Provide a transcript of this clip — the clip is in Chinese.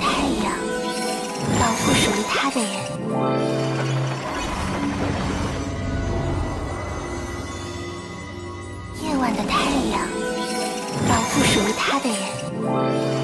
太阳保护属于他的人。夜晚的太阳保护属于他的人。